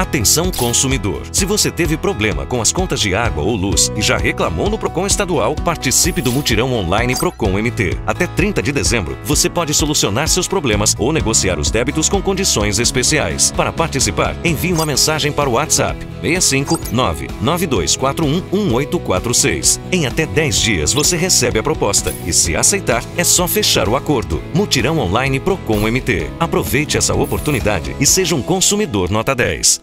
Atenção consumidor. Se você teve problema com as contas de água ou luz e já reclamou no Procon Estadual, participe do mutirão online Procon MT. Até 30 de dezembro, você pode solucionar seus problemas ou negociar os débitos com condições especiais. Para participar, envie uma mensagem para o WhatsApp 65992411846. Em até 10 dias você recebe a proposta e se aceitar, é só fechar o acordo. Mutirão online Procon MT. Aproveite essa oportunidade e seja um consumidor nota 10.